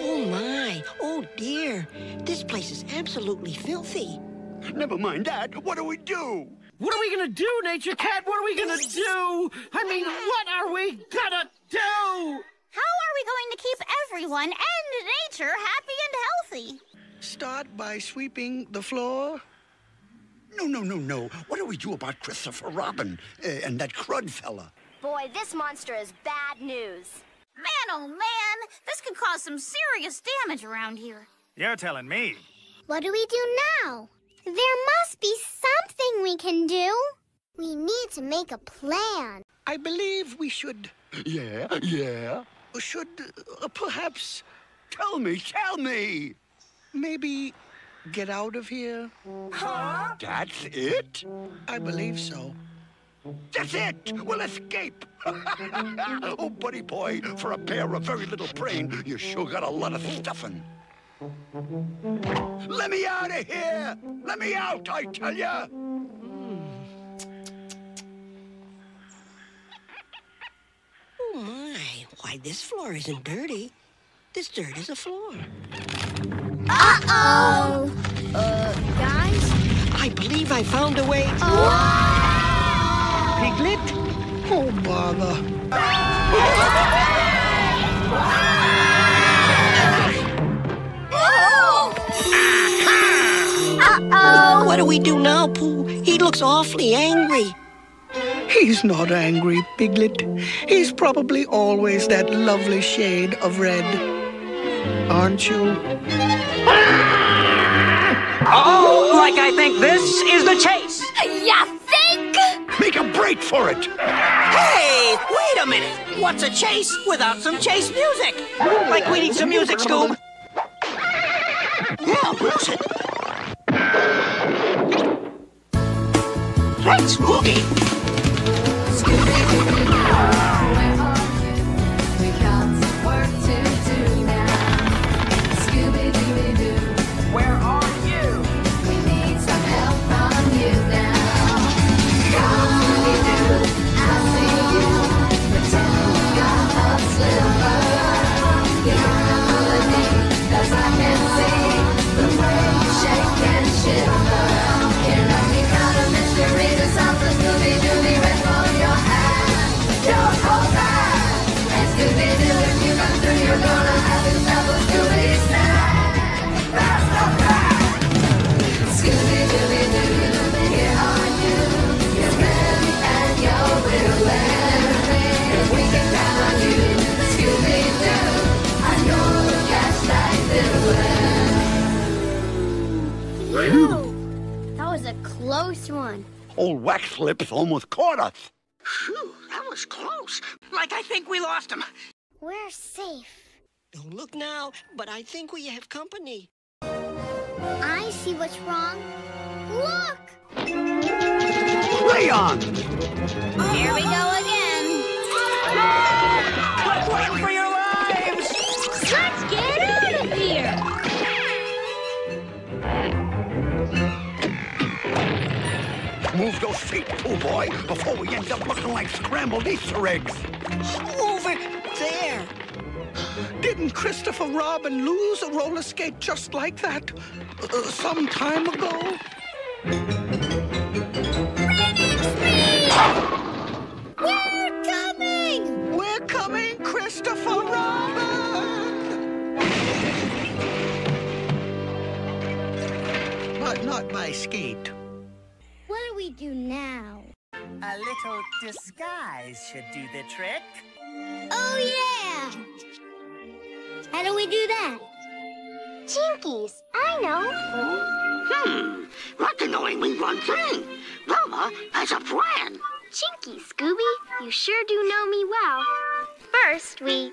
Oh, my. Oh, dear. This place is absolutely filthy. Never mind that. What do we do? What are we gonna do, Nature Cat? What are we gonna do? I mean, what are we gonna do? How are we going to keep everyone and nature happy and healthy? Start by sweeping the floor. No, no, no, no. What do we do about Christopher Robin uh, and that Crud fella? Boy, this monster is bad news. Man, oh man, this could cause some serious damage around here. You're telling me. What do we do now? There must be something we can do. We need to make a plan. I believe we should, Yeah, yeah. should uh, perhaps, Tell me, tell me. maybe get out of here. Huh? That's it? I believe so. That's it. We'll escape. oh, buddy boy, for a pair of very little brain, you sure got a lot of stuffing. Let me out of here! Let me out, I tell ya! Oh, my. Why, this floor isn't dirty. This dirt is a floor. Uh-oh. Uh, guys? I believe I found a way. Piglet? Oh, bother. Uh-oh. What do we do now, Pooh? He looks awfully angry. He's not angry, Piglet. He's probably always that lovely shade of red. Aren't you? Oh, like I think this is the chase. Ya think? Make a break for it! Hey, wait a minute. What's a chase without some chase music? Like we need some music, Scoob. Yeah, music. That's Boogie. Where close one. Old wax lips almost caught us. Phew, that was close. Like I think we lost him. We're safe. Don't look now, but I think we have company. I see what's wrong. Look! Rayon! Here we go again. Move those feet, oh boy, before we end up looking like scrambled Easter eggs. Over there. Didn't Christopher Robin lose a roller skate just like that uh, some time ago? We're coming! We're coming, Christopher Robin! But not by skate. What do we do now? A little disguise should do the trick. Oh, yeah! How do we do that? Jinkies, I know. Hmm, reckon knowing we one thing. Velma has a plan. Chinky, Scooby, you sure do know me well. First, we